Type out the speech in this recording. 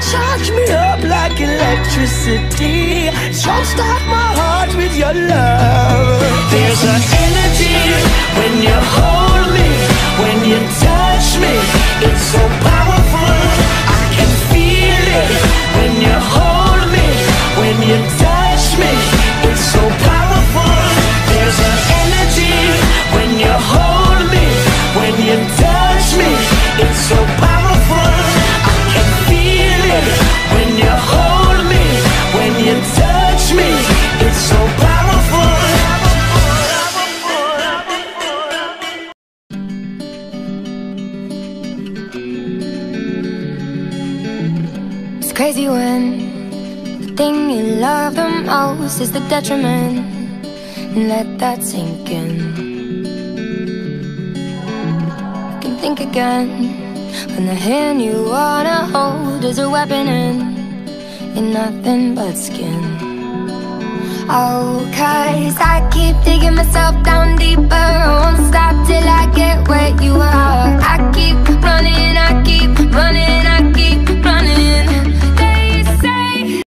charge me up like electricity. Jumpstart my heart with your love. Crazy when the thing you love the most is the detriment. And let that sink in. You can think again when the hand you wanna hold is a weapon and you're nothing but skin. Oh, cause I keep digging myself down deep